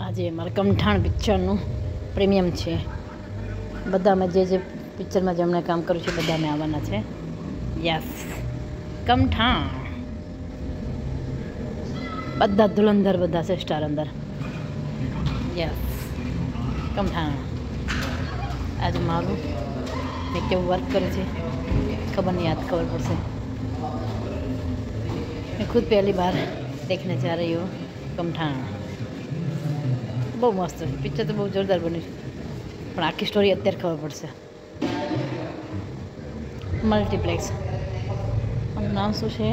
આજે મારા કમઠાણ પિક્ચરનું પ્રીમિયમ છે બધા મેં જે જે પિક્ચરમાં જેમણે કામ કર્યું છે બધા મેં આવવાના છે યસ કમઠાણ બધા ધુલંધર બધા છે સ્ટાર અંદર યસ કમઠાણ આજે મારું મેં કેવું વર્ક કર્યું છે ખબર નહીં યાદ ખબર પડશે मैं खुद पहली बार देखने जा रही हूँ कमठाण બહુ મસ્ત છે. પિક્ચર તો બહુ જોરદાર બન્યું છે. પણ આખી સ્ટોરી અત્યારે ખબર પડશે. મલ્ટીપ્લેક્સ નામ શું છે?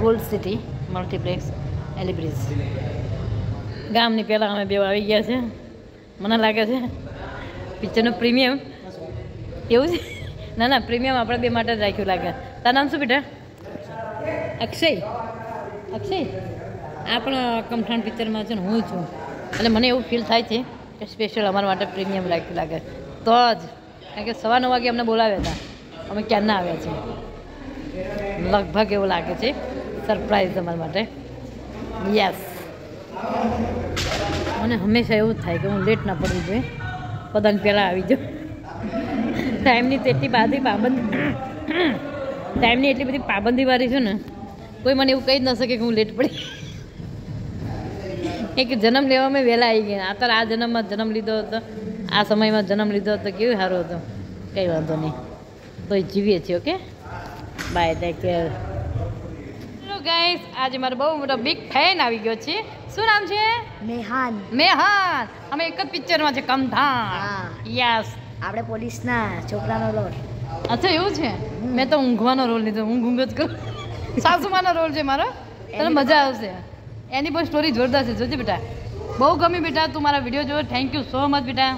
ગોલ્ડ સિટી મલ્ટીપ્લેક્સ એલિબ્રિજ ગામની પહેલાં અમે બે આવી ગયા છે. મને લાગે છે પિક્ચરનું પ્રીમિયમ એવું છે? ના ના, પ્રીમિયમ આપણે બે માટે જ રાખ્યું લાગે. તારું નામ શું બેટા? અક્ષય. અક્ષય? આ પણ કમઠાણ પિક્ચરમાં છે ને હું છું. એટલે મને એવું ફીલ થાય છે કે સ્પેશિયલ અમારા માટે પ્રીમિયમ રાખ્યું લાગે તો જ. કારણ કે સવા નવ વાગે અમને બોલાવ્યા હતા. અમે ક્યારના આવ્યા છીએ? લગભગ એવું લાગે છે. સરપ્રાઈઝ અમારા માટે. યસ મને હંમેશા એવું જ થાય કે હું લેટ ના પડવું જોઈએ. પદન પહેલાં આવી જાઉં. ટાઈમની તેટલી બધી પાબંદી ટાઈમની એટલી બધી પાબંદીવાળી છે ને, કોઈ મને એવું કહી જ ન શકે કે હું લેટ પડી. એક જન્મ લેવામાં વહેલા આવી ગયા. અત્યારે આ જન્મમાં જન્મ લીધો હતો. આ સમયમાં જન્મ લીધો હતો. કેવું સારું હતું? કંઈ વાંધો નહીં. તો જીવીએ છીએ okay? Bye take care hello guys આજે મારો બહુ મોટો બિગ ફેન આવી ગયો છે. શું નામ છે? મેહાન. મેહાન. અમે એક જ પિક્ચરમાં છે કમધાન હા. યસ આપણે પોલીસના છોકરાનો રોલ. અચ્છા એવું છે? મેં તો ઊંઘવાનો રોલ લીધો. હું ઊંઘ જ કરું. સાસુમાનો રોલ છે મારો. તને મજા આવશે. એની પણ સ્ટોરી જોરદાર છે જોજે બેટા બહુ ગમી બેટા તું મારા વિડીયો જોયો થેન્ક યુ સો મચ બેટા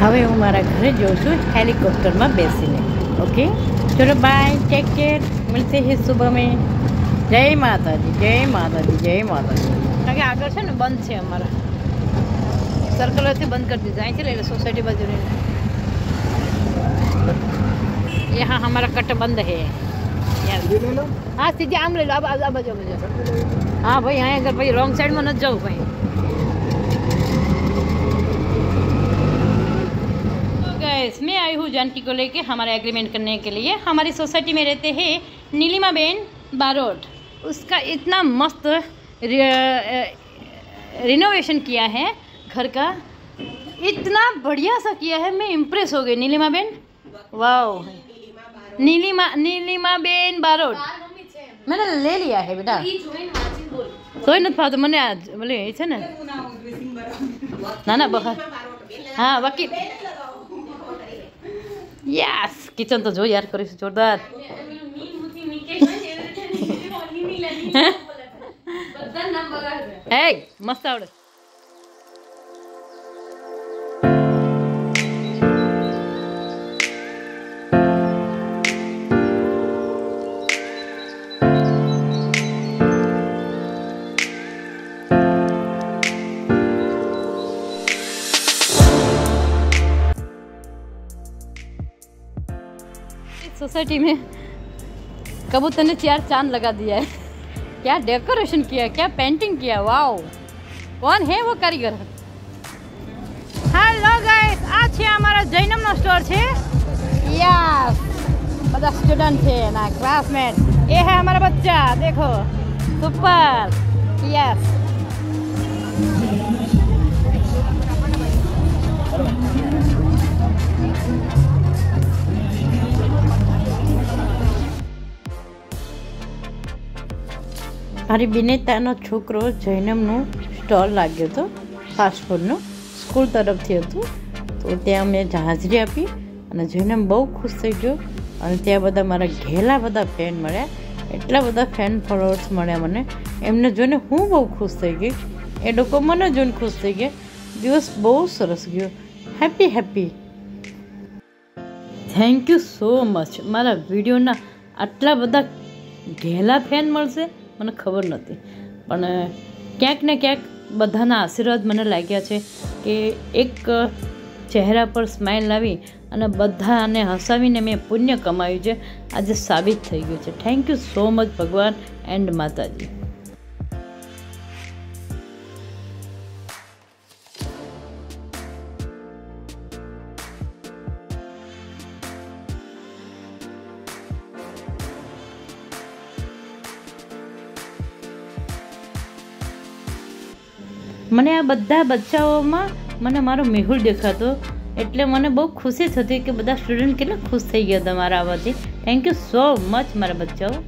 હવે હું મારા ઘરે જઉં છું હેલિકોપ્ટરમાં બેસીને ઓકે ચલો બાય ટેક કેર મળતે હે સુબહ મેં જય માતાજી જય માતાજી જય માતાજી કારણ કે આગળ છે ને બંધ છે અમારા સર્કલથી બંધ કરી દીધા અહીંથી લઈ લે સોસાયટી બાજુ લઈ લે यहाँ हमारा कट बंद है हाँ सीधे आम ले लो। अब अब हाँ भाई यहाँ अगर भाई रॉन्ग साइड में न जाओ भाई। तो गैस मैं आई हूँ जानकी को लेके हमारा एग्रीमेंट करने के लिए। हमारी सोसाइटी में रहते हैं नीलिमा बेन बारोट। उसका इतना मस्त रिनोवेशन किया है घर का। इतना बढ़िया सा किया है मैं इम्प्रेस हो गई नीलिमा बेन। वाओ नीलिमा नीलिमा बेन बारोट मैंने ले लिया है बेटा कोई न फादो मैंने आज बोले है ना ना ना बखा हाँ बाकी यस किचन तो जो यार करे जोरदार ए मस्त आवड़ सोसाइटी में कबूतर ने चार चांद लगा दिया है क्या डेकोरेशन किया क्या पेंटिंग किया वाओ कौन है वो कारीगर હેલો ગાઈસ આ છે અમારા જૈનમનો સ્ટોર છે યસ બધા સ્ટુડન્ટ છે ના ક્લાસમેટ એ હે हमारा बच्चा देखो सुपर यस મારી બિનેતાનો છોકરો જૈનમનું સ્ટોલ લાગ્યો હતો ફાસ્ટફૂડનું સ્કૂલ તરફથી હતું. તો ત્યાં મેં હાજરી આપી અને જૈનમ બહુ ખુશ થઈ ગયો અને ત્યાં બધા મારા ઘેલા બધા ફેન મળ્યા. એટલા બધા ફેન ફોલોઅર્સ મળ્યા મને. એમને જોઈને હું બહુ ખુશ થઈ ગઈ. એ લોકો મને જોઈને ખુશ થઈ ગયા. દિવસ બહુ સરસ ગયો. Happy happy thank you so much મારા વિડીયોના આટલા બધા ઘેલા ફેન મળશે મને ખબર નહોતી પણ ક્યાંક ને ક્યાંક બધાના આશીર્વાદ મને લાગ્યા છે કે એક ચહેરા પર સ્માઇલ લાવી અને બધાને હસાવીને મેં પુણ્ય કમાયું છે. આજે સાબિત થઈ ગયું છે. થેન્ક યુ સો મચ ભગવાન એન્ડ માતાજી. મને આ બધા બચ્ચાઓમાં મને મારો મેહુલ દેખાતો. એટલે મને બહુ ખુશી થતી કે બધા સ્ટુડન્ટ કેટલા ખુશ થઈ ગયા હતા મારા આવવાથી થેન્ક યુ સો મચ મારા બચ્ચાઓ.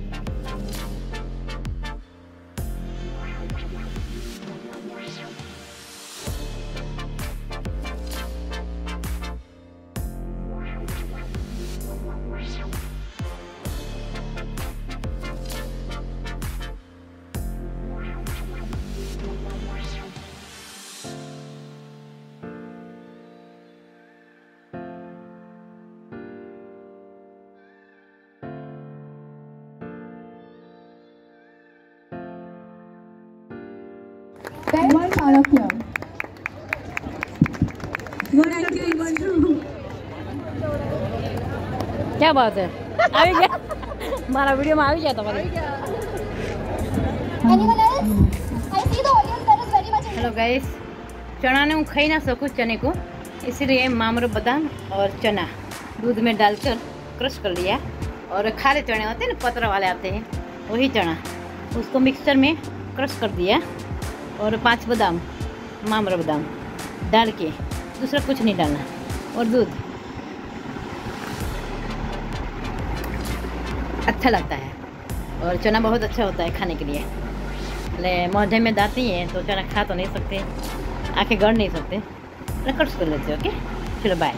Best one out of here. One active, one true. क्या बात है? अभी क्या? हमारा वीडियो में आ भी जाता हेलो गाइस चना ने खाई ना सको चने को। इसीलिए मामरो बादाम और चना दूध में डालकर क्रश कर लिया। और खारे चने होते हैं ना पत्र वाले आते हैं वही चना। उसको मिक्सचर में क्रश कर दिया। और पाँच बादाम, मामरा बादाम डाल के दूसरा कुछ नहीं डालना, और दूध। अच्छा लगता है, और चना बहुत अच्छा होता है खाने के लिए। ले मौजे में दाती है तो चना खा तो नहीं सकते, आँखें गढ़ नहीं सकते। रखड़ कर लेते ओके चलो बाय